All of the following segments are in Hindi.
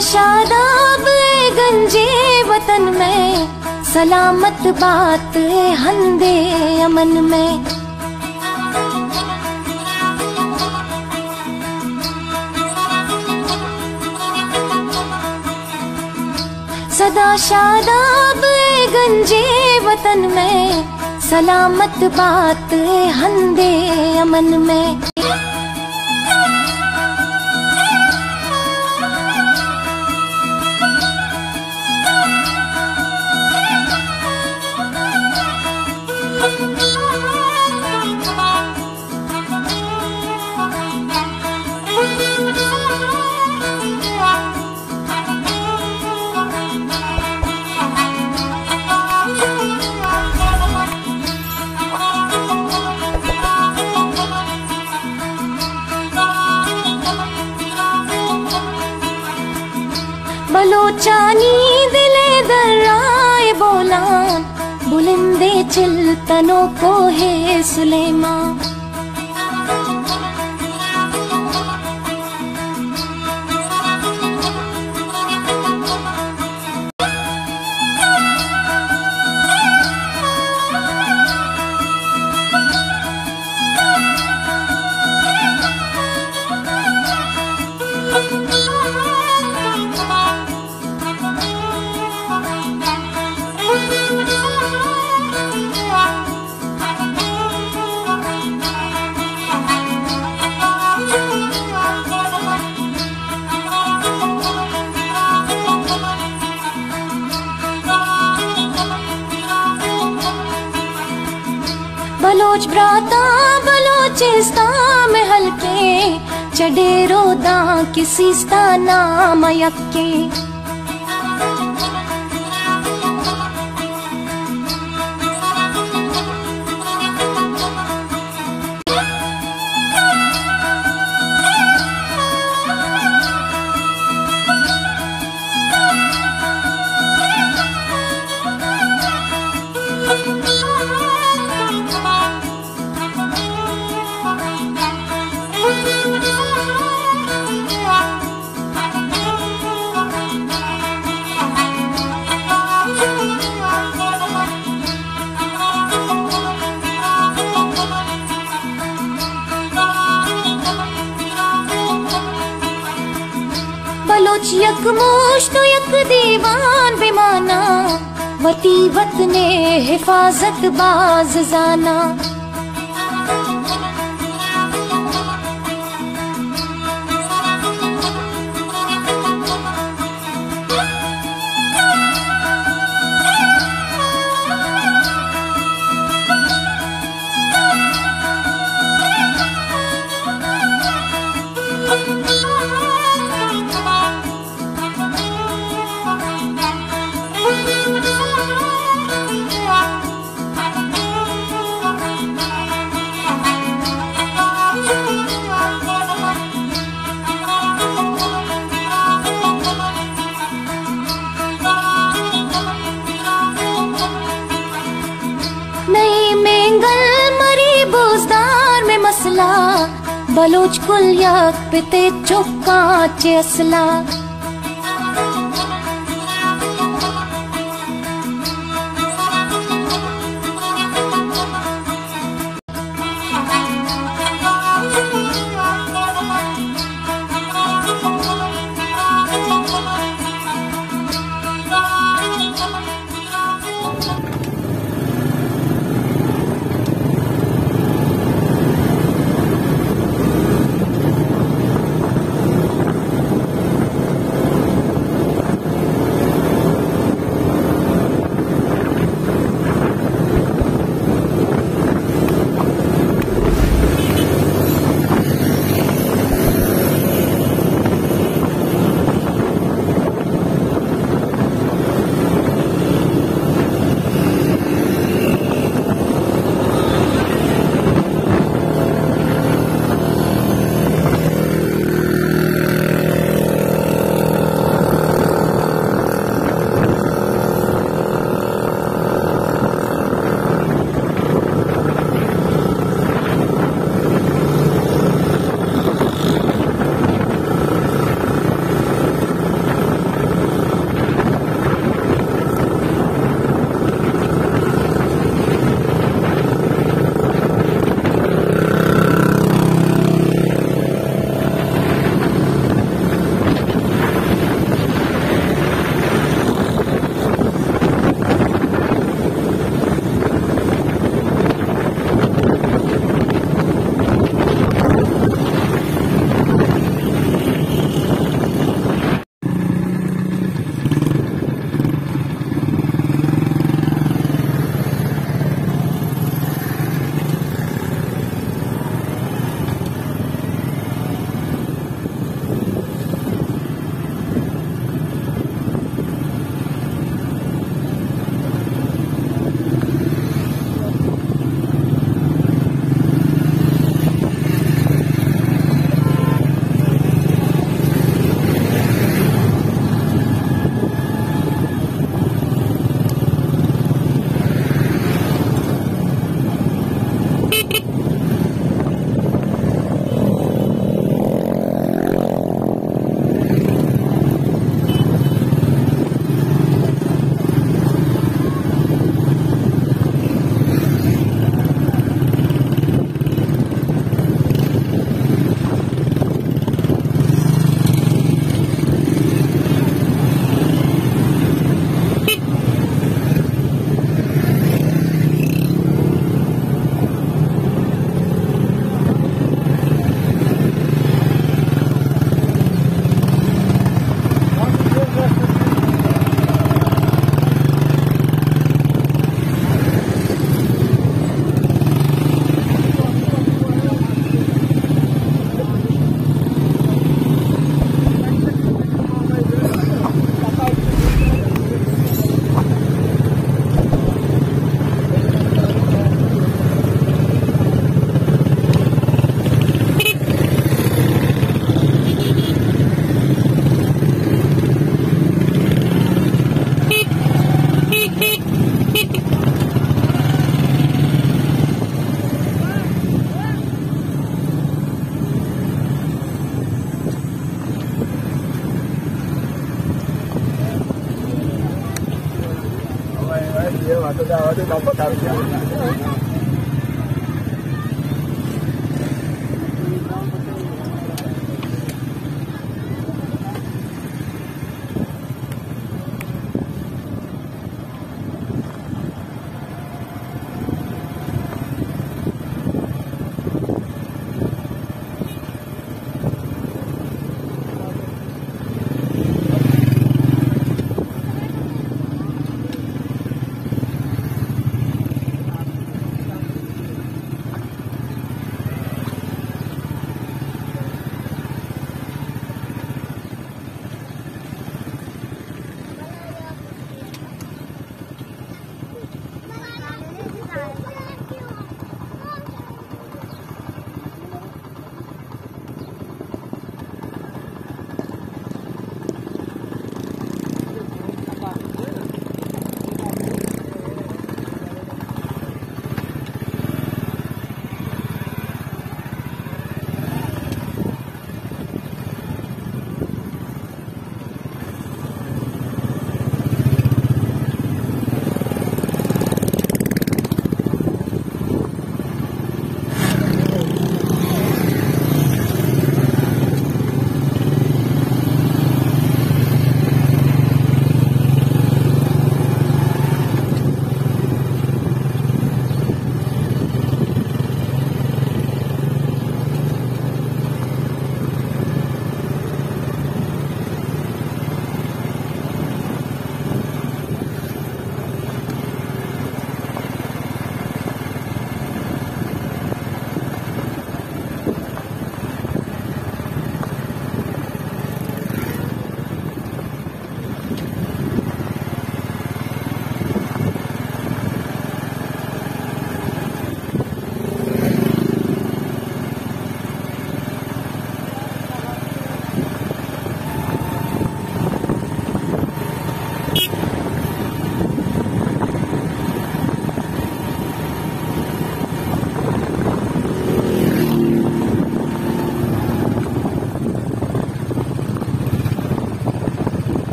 शादाब गंजे वतन में। सलामत बात हंदे अमन में। सदा शादाब गंजे वतन में। सलामत बात हंदे अमन में। सुलेमा बलोच भ्राता बलोचिस्तान में हल्के नाम यक्के बलोच यक मोश तो यक दीवान बेमाना वती वतने हिफाजत बाज जाना। बलोच कुल याक पिते चुका 我这边我这边不太了解。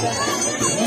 Música